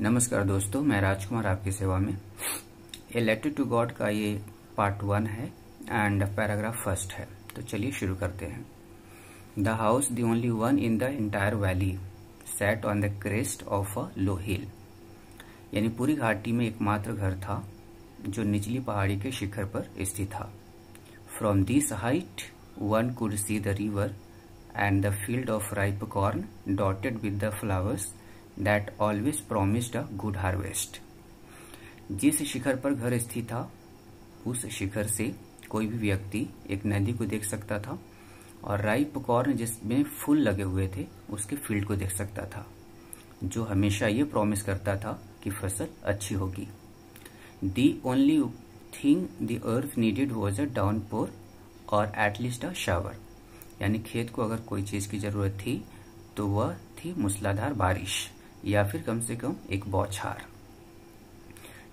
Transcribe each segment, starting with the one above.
नमस्कार दोस्तों, मैं राजकुमार आपकी सेवा में। ए लेटर टू गॉड का ये पार्ट वन है एंड पैराग्राफ फ़र्स्ट है। तो चलिए शुरू करते हैं। The house the only one in the entire valley sat on the crest of a low hill यानी पूरी घाटी में एकमात्र घर था, जो निचली पहाड़ी के शिखर पर स्थित था। From this height one could see the river and the field of ripe corn dotted with the flowers that always promised a good harvest जिस शिखर पर घर स्थित था, उस शिखर से कोई भी व्यक्ति एक नदी को देख सकता था और राइप कॉर्न जिसमें फूल लगे हुए थे, उसके फ़ील्ड को देख सकता था, जो हमेशा ये प्रॉमिस करता था कि फ़सल अच्छी होगी। The only thing the earth needed was a downpour और एटलीस्ट अ शावर यानी खेत को अगर कोई चीज़ की ज़रूरत थी तो वह थी मूसलाधार बारिश। या फिर कम से कम एक बौछार।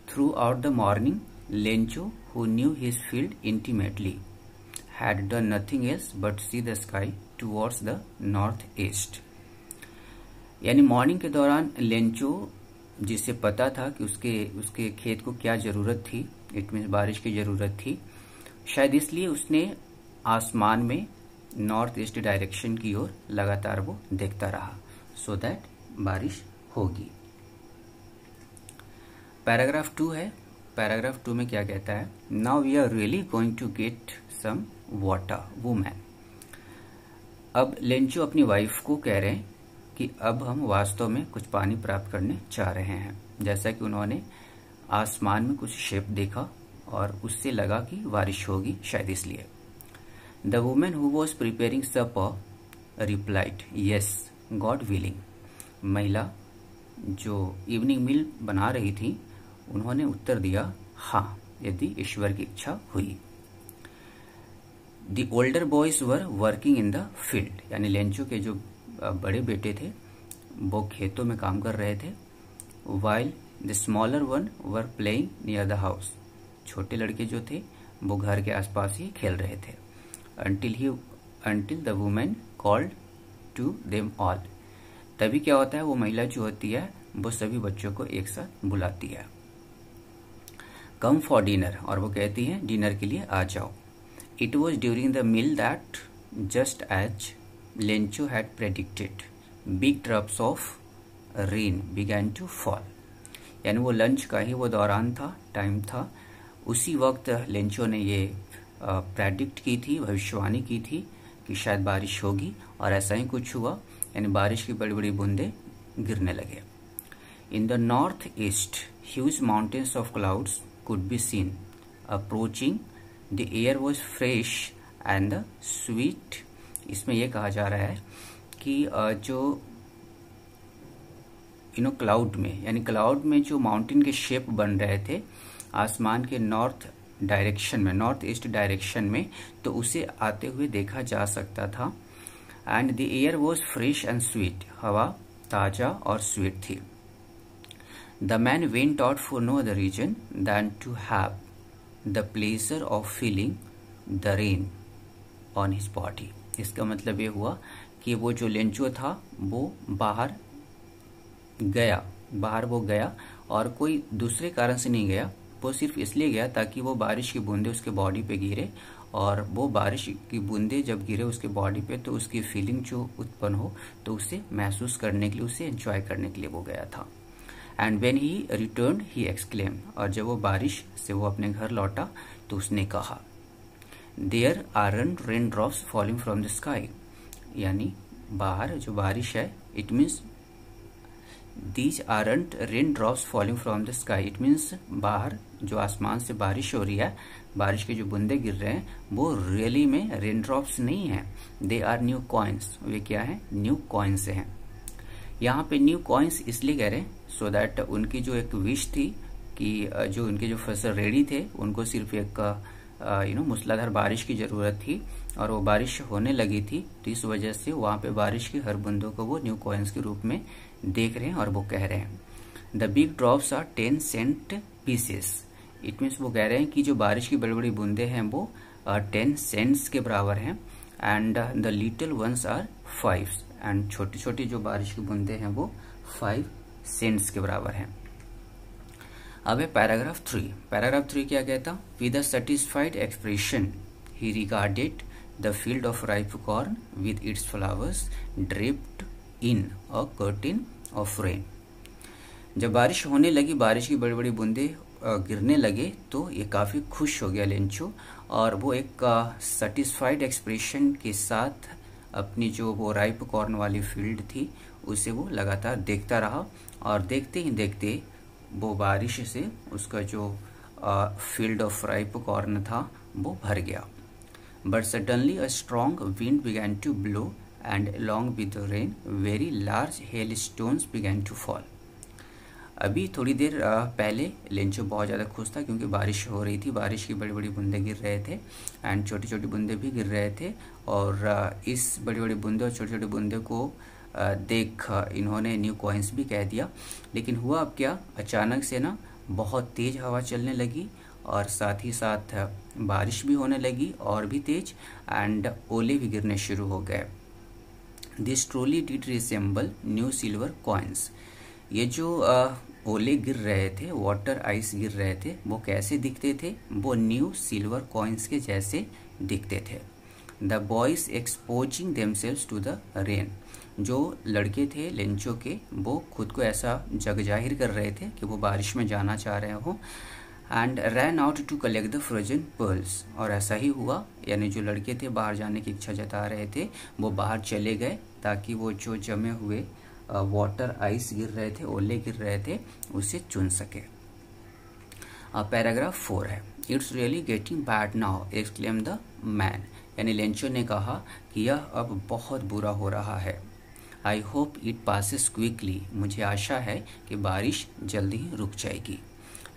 Throughout the morning Lencho who knew his field intimately had done nothing else but see the sky towards the north east यानी मॉर्निंग के दौरान लेंचो जिसे पता था कि उसके उसके खेत को क्या ज़रूरत थी इट मीन बारिश की ज़रूरत थी, शायद इसलिए उसने आसमान में नॉर्थ ईस्ट डायरेक्शन की ओर लगातार वो देखता रहा सो so दैट बारिश होगी। पैराग्राफ टू है। पैराग्राफ टू में क्या कहता है? Now we are really going to get some water woman अब लेंचो अपनी वाइफ को कह रहे हैं कि अब हम वास्तव में कुछ पानी प्राप्त करने चाह रहे हैं। जैसा कि उन्होंने आसमान में कुछ शेप देखा और उससे लगा कि बारिश होगी शायद इसलिए। The women who was preparing supper replied yes God willing महिला जो इवनिंग मील बना रही थी, उन्होंने उत्तर दिया हाँ यदि ईश्वर की इच्छा हुई. The older boys were working in the field यानी लेंचो के जो बड़े बेटे थे, वो खेतों में काम कर रहे थे while the smaller one were playing near the house छोटे लड़के जो थे, वो घर के आसपास ही खेल रहे थे until he until the women called to them all तभी क्या होता है, वो महिला जो होती है, वो सभी बच्चों को एक साथ बुलाती है। कम फॉर डिनर और वो कहती है डिनर के लिए आ जाओ. It was during the meal that just as Lencho had predicted big drops of rain began to fall यानी वो लंच का ही वो दौरान था टाइम था। उसी वक्त लेंचो ने ये प्रेडिक्ट की थी, भविष्यवाणी की थी कि शायद बारिश होगी, और ऐसा ही कुछ हुआ। यानी बारिश की बड़ी बड़ी बूंदे गिरने लगे। In the north east huge mountains of clouds could be seen approaching the air was fresh and the sweet इसमें यह कहा जा रहा है कि जो यू नो क्लाउड में, यानी क्लाउड में जो माउंटेन के शेप बन रहे थे, आसमान के नॉर्थ डायरेक्शन में नॉर्थ ईस्ट डायरेक्शन में तो उसे आते हुए देखा जा सकता था। And the air was fresh and sweet हवा ताज़ा और स्वीट थी the man went out for no other reason than to have the pleasure of feeling the rain on his body इसका मतलब ये हुआ कि वो जो लेंचो था, वो बाहर गया। बाहर वो गया और कोई दूसरे कारण से नहीं गया। वो सिर्फ़ इसलिए गया ताकि वो बारिश की बूंदे उसके बॉडी पे गिरे और वो बारिश की बूंदे जब गिरे उसके बॉडी पे तो उसकी फीलिंग जो उत्पन्न हो तो उसे महसूस करने के लिए, उसे एंजॉय करने के लिए वो गया था। And when he return he exclaim और जब वो बारिश से वो अपने घर लौटा तो उसने कहा there are rain drops falling from the sky यानी बाहर जो बारिश है it means these aren't rain drops falling from the sky it means बाहर जो आसमान से बारिश हो रही है बारिश के जो बूंदे गिर रहे हैं, वो रियली में रेन ड्रॉप्स नहीं है। दे आर न्यू कॉइन्स वे क्या है? न्यू कॉइन्स हैं। यहाँ पे न्यू कॉइन्स इसलिए कह रहे हैं सो दैट उनकी जो एक विश थी कि जो उनके जो फ़सल रेडी थे, उनको सिर्फ़ एक यू नो मूसलाधार बारिश की ज़रूरत थी और वो बारिश होने लगी थी तो इस वजह से वहाँ पे बारिश की हर बूंदों को वो न्यू कॉइन्स के रूप में देख रहे हैं और वो कह रहे हैं। The big drops are ten cent pieces it means वो कह रहे हैं कि जो बारिश की बड़ी बड़ी बूंदे हैं वो टेन सेंट्स के बराबर हैं and the little ones are five and छोटी छोटी जो बारिश की बूंदे हैं वो फाइव सेंट्स के बराबर है। अब है पैराग्राफ थ्री पैराग्राफ थ्री क्या कहता? With a satisfied expression he regarded the field of ripe corn with its flowers draped in a curtain of rain जब बारिश होने लगी, बारिश की बड़ी बड़ी बूंदे गिरने लगे तो ये काफ़ी खुश हो गया लेंचो। और वो एक सेटिस्फाइड एक्सप्रेशन के साथ अपनी जो वो राइप कॉर्न वाली फ़ील्ड थी, उसे वो लगातार देखता रहा। और देखते ही देखते वो बारिश से उसका जो फ़ील्ड ऑफ़ राइप कॉर्न था, वो भर गया। But suddenly a strong wind began to blow and along with rain very large hailstones began to fall अभी थोड़ी देर पहले लेंचो बहुत ज़्यादा खुश था क्योंकि बारिश हो रही थी, बारिश की बड़ी बड़ी बूंदे गिर रहे थे एंड छोटी छोटी बूंदे भी गिर रहे थे और इस बड़ी बड़ी बूंदे और छोटी छोटी बूंदे को देख इन्होंने न्यू कॉइन्स भी कह दिया। लेकिन हुआ अब क्या? अचानक से ना बहुत तेज हवा चलने लगी और साथ ही साथ बारिश भी होने लगी और भी तेज एंड ओले भी गिरने शुरू हो गए। These truly did resemble new silver coins ये जो ओले गिर रहे थे वाटर आइस गिर रहे थे, वो कैसे दिखते थे? वो न्यू सिल्वर कॉइन्स के जैसे दिखते थे। The boys exposing themselves to the rain जो लड़के थे लेंचो के, वो खुद को ऐसा जग ज़ाहिर कर रहे थे कि वो बारिश में जाना चाह रहे हो। And ran out to collect the frozen pearls और ऐसा ही हुआ, यानी जो लड़के थे, बाहर जाने की इच्छा जता रहे थे, वो बाहर चले गए ताकि वो जो जमे हुए वाटर आइस गिर रहे थे, ओले गिर रहे थे, उसे चुन सके। पैराग्राफ फोर है। It's really getting bad now exclaim the man यानी लेंचो ने कहा कि यह अब बहुत बुरा हो रहा है। I hope it passes quickly मुझे आशा है कि बारिश जल्दी ही रुक जाएगी।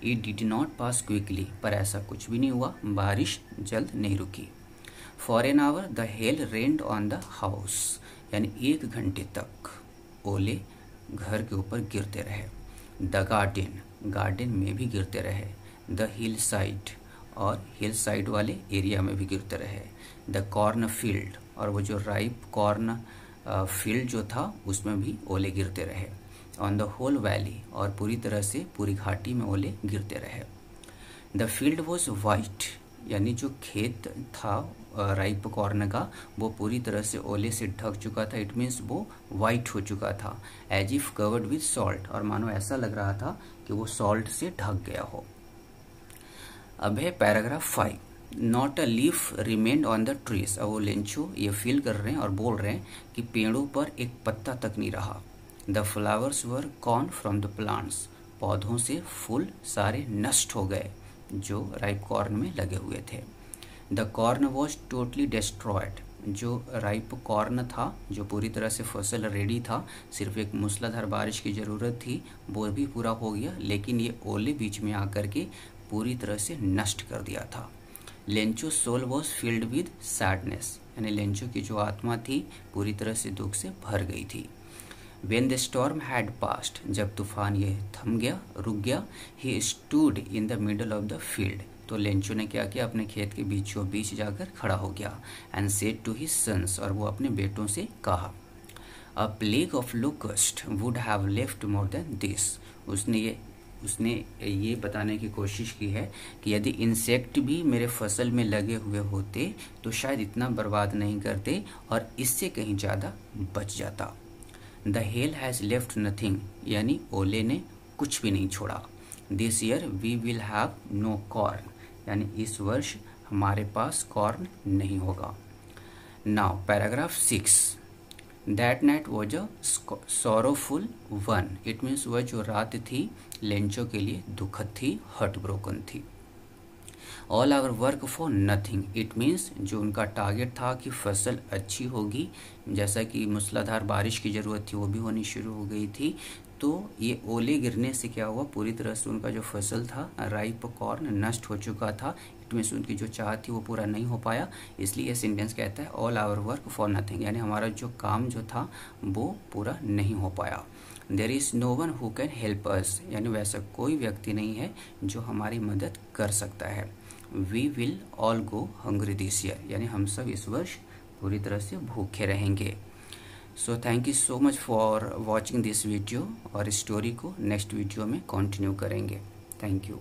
It did not pass quickly पर ऐसा कुछ भी नहीं हुआ। बारिश जल्द नहीं रुकी। For an hour the hail rained on the house यानी एक घंटे तक। ओले घर के ऊपर गिरते रहे। द गार्डन गार्डन में भी गिरते रहे। द हिल साइड और हिल साइड वाले एरिया में भी गिरते रहे। द कॉर्न फ़ील्ड और वो जो राइप कॉर्न फ़ील्ड जो था, उसमें भी ओले गिरते रहे। ऑन द होल वैली और पूरी तरह से पूरी घाटी में ओले गिरते रहे। द फ़ील्ड वॉज़ वाइट यानी जो खेत था राइप कॉर्न का, वो पूरी तरह से ओले से ढक चुका था। इट मीन्स वो वाइट हो चुका था as if covered with salt और मानो ऐसा लग रहा था कि वो सॉल्ट से ढक गया हो। अब है paragraph five not a leaf remained on the trees अब वो लेंचो ये फील कर रहे हैं और बोल रहे हैं कि पेड़ों पर एक पत्ता तक नहीं रहा। The flowers were gone from the plants पौधों से फूल सारे नष्ट हो गए। जो राइप कॉर्न में लगे हुए थे। The corn was totally destroyed जो राइप कॉर्न था, जो पूरी तरह से फ़सल रेडी था, सिर्फ़ एक मूसलाधार बारिश की ज़रूरत थी, वो भी पूरा हो गया, लेकिन ये ओले बीच में आकर के पूरी तरह से नष्ट कर दिया था। Lencho soul was filled with sadness यानी लेंचो की जो आत्मा थी, पूरी तरह से दुख से भर गई थी। When the storm had passed जब तूफ़ान ये थम गया, रुक गया he stood in the middle of the field तो लेंचो ने क्या किया? अपने खेत के बीचों बीच जाकर खड़ा हो गया and said to his sons और वो अपने बेटों से कहा a plague of locust would have left more than this उसने ये उसने ये बताने की कोशिश की है कि यदि इंसेक्ट भी मेरे फ़सल में लगे हुए होते तो शायद इतना बर्बाद नहीं करते और इससे कहीं ज़्यादा बच जाता। The hail has left nothing यानी ओले ने कुछ भी नहीं छोड़ा। This year we will have no corn यानी इस वर्ष हमारे पास कॉर्न नहीं होगा। Now paragraph six that night was a sorrowful one it means वह जो रात थी, लेंचो के लिए दुखद थी हर्ट ब्रोकन थी। All our work for nothing it means जो उनका टारगेट था कि फ़सल अच्छी होगी, जैसा कि मूसलाधार बारिश की ज़रूरत थी, वो भी होनी शुरू हो गई थी तो ये ओले गिरने से क्या हुआ? पूरी तरह से उनका जो फ़सल था राइप कॉर्न नष्ट हो चुका था। इट मीन्स उनकी जो चाह थी, वो पूरा नहीं हो पाया। इसलिए ये सेंटेंस कहता है all our work for nothing यानी हमारा जो काम जो था, वो पूरा नहीं हो पाया। There is no one who can help us यानी वैसा कोई व्यक्ति नहीं है जो हमारी मदद कर सकता है। We will all go hungry this year यानी हम सब इस वर्ष पूरी तरह से भूखे रहेंगे। So thank you so much for watching this video और स्टोरी को नेक्स्ट वीडियो में कंटिन्यू करेंगे। Thank you